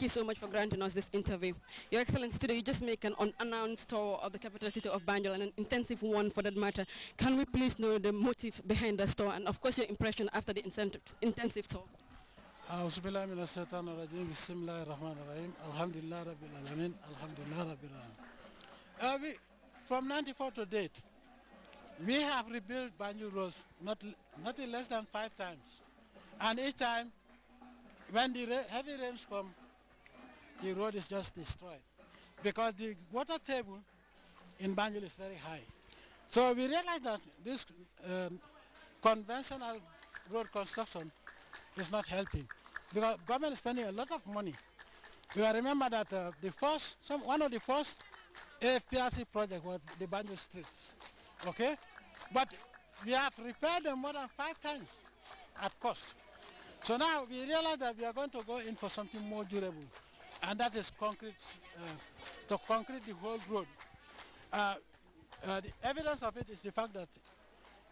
Thank you so much for granting us this interview. Your Excellency, today you just make an unannounced tour of the capital city of Banjul and an intensive one for that matter. Can we please know the motive behind the tour and of course your impression after the intensive tour? أعوذ بالله من الشيطان الرجيم بسم الله الرحمن الرحيم الحمد لله رب العالمين الحمد لله رب العالمين From 94 to date, we have rebuilt Banjul roads not, not less than five times. And each time, when the heavy rains come, the road is just destroyed because the water table in Banjul is very high. So we realized that this um, conventional road construction is not helping because government is spending a lot of money. You remember that uh, the first, some, one of the first AFPRC project was the Banjul streets, okay? But we have repaired them more than five times at cost. So now we realize that we are going to go in for something more durable, and that is concrete, uh, to concrete the whole road. Uh, uh, the evidence of it is the fact that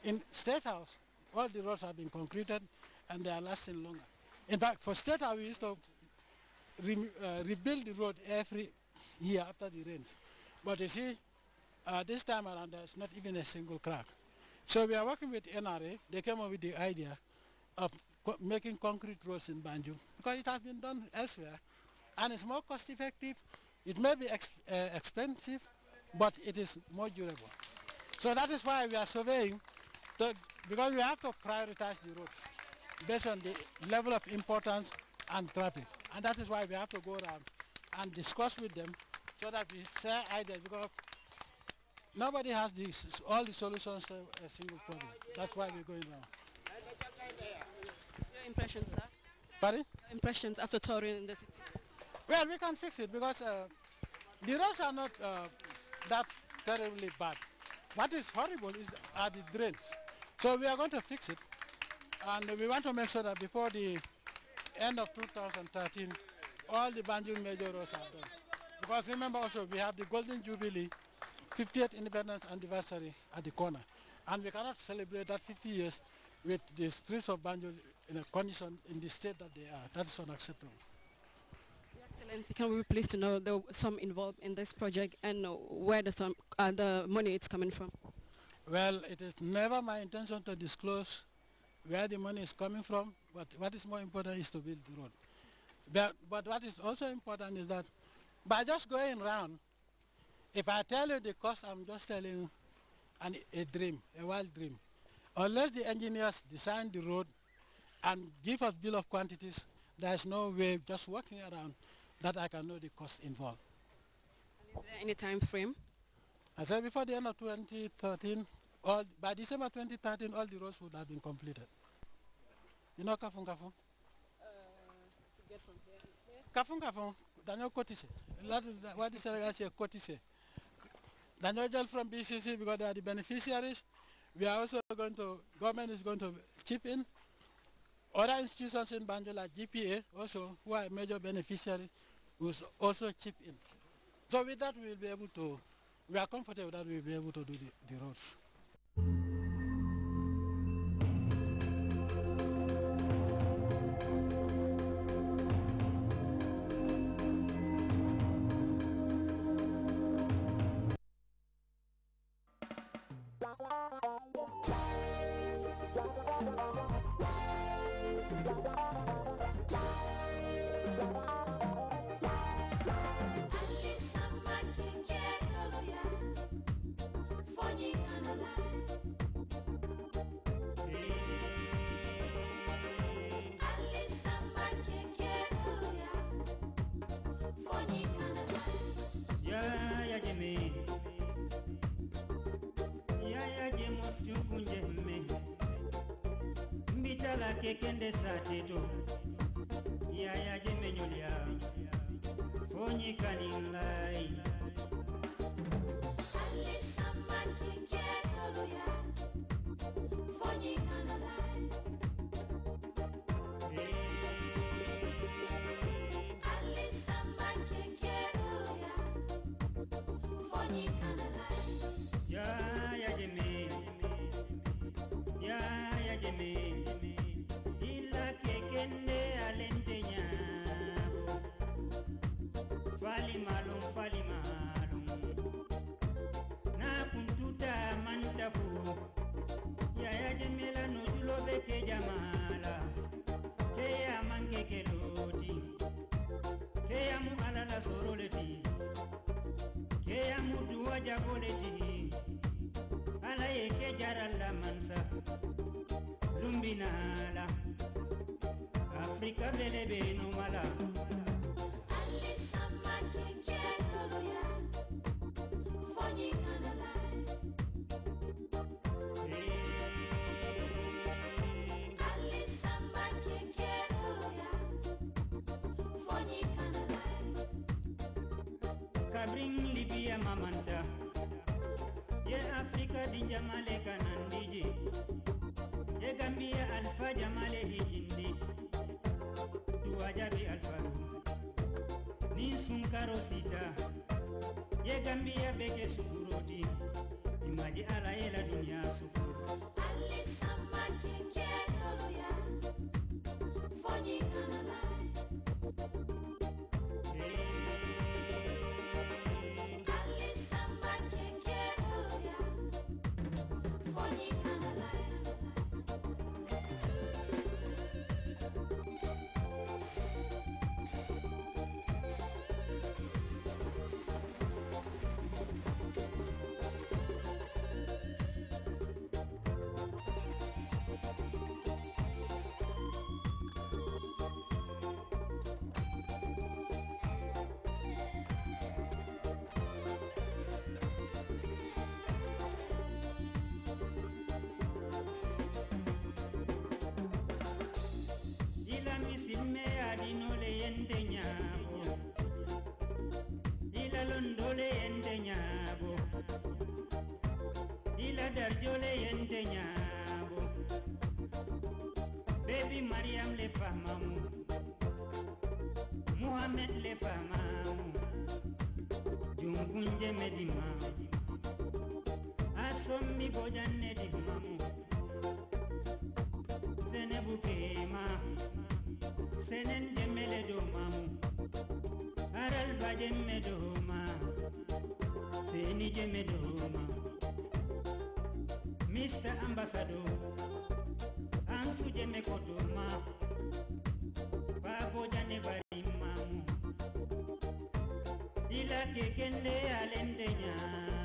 in State House, all the roads have been concreted and they are lasting longer. In fact, for State House, we used to re uh, rebuild the road every year after the rains. But you see, uh, this time around, there's not even a single crack. So we are working with NRA. They came up with the idea of co making concrete roads in Banjul because it has been done elsewhere and it's more cost effective. It may be ex uh, expensive, but it is more durable. So that is why we are surveying, the, because we have to prioritize the roads based on the level of importance and traffic. And that is why we have to go around and discuss with them so that we share ideas because nobody has this, all the solutions to a single problem. That's why we're going around. Your impressions, sir? Pardon? Your impressions after touring in the city? Well, we can fix it because uh, the roads are not uh, that terribly bad. What is horrible is are the drains. So we are going to fix it. And we want to make sure that before the end of 2013, all the Banjul major roads are done. Because remember also, we have the Golden Jubilee 50th independence anniversary at the corner. And we cannot celebrate that 50 years with the streets of Banjul in a condition in the state that they are. That is unacceptable. Excellency, can we be pleased to know the some involved in this project and where the, uh, the money is coming from? Well, it is never my intention to disclose where the money is coming from, but what is more important is to build the road. But, but what is also important is that by just going around, if I tell you the cost, I'm just telling an, a dream, a wild dream. Unless the engineers design the road and give us bill of quantities, there is no way just walking around that I can know the cost involved. And is there any time frame? I said before the end of 2013, all, by December 2013, all the roads would have been completed. You know Kafung Kafung? Uh, get from here. Kafung Kafung, dañoo cotiser. What is it? cotiser. Dañoo jël from BCC because they are the beneficiaries. We are also going to, government is going to chip in. Other institutions in Banjul like GPA also, who are major beneficiaries, will also chip in. So with that we will be able to, we are comfortable that we will be able to do the, the roads. Mbitala kekende sateto yaya jemenyolya fonyikanilai yaya jabole ti ala ye ke jaralla mansa. Lumbinala afrika bele be numala Ali sama afrika di jamale kanandiji ye gambia alfa jamale hijindi tuwajabi alfaru ni sunkaro sita. Ye beke sukuroti. Imaji ala yela duniya sukuru yende ñaabo ila darjole yende ñaabo bebi mariam le famamu. Muhammed le famamu. Junkunje medima asommi bojanne dimmamu senebukema senen jemmele dow mamu aral ba jemme dow ma seni jemme dow mr ambassador ansu jemme ko dow ma babo jane bari mamu ila kekende alende ñaa